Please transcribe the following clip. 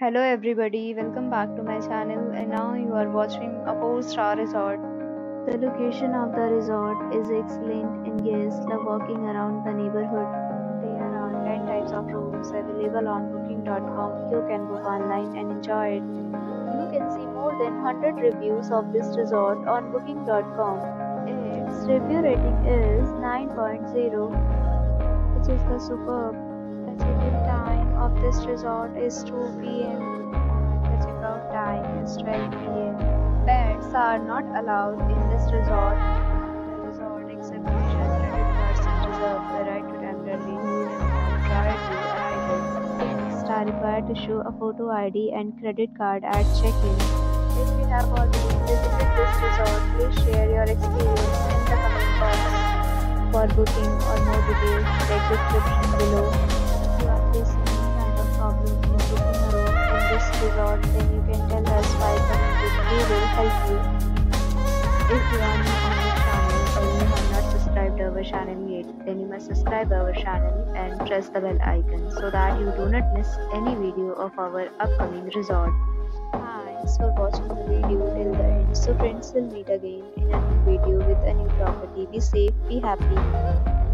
Hello everybody, welcome back to my channel and now you are watching a 4 star resort. The location of the resort is excellent and guests love walking around the neighborhood. There are 10 types of rooms available on booking.com. You can book online and enjoy it. You can see more than 100 reviews of this resort on booking.com. Its review rating is 9.0 which is the superb. This resort is 2 p.m. The check-out time is 12 p.m. Pets are not allowed in this resort. The resort major credit cards and reserves the right to temporarily hold an amount prior to arrival. Guests are required to show a photo ID and credit card at check-in. If you have already visited this resort, please share your experience in the comment box. For booking or more details, check description below. You are facing problem in booking a room in this resort, then you can tell us by commenting. We will help you. If you are new on this channel or you have not subscribed our channel yet, then you must subscribe our channel and press the bell icon so that you do not miss any video of our upcoming resort. Thanks for watching the video till the end. So friends will meet again in a new video with a new property. Be safe, be happy.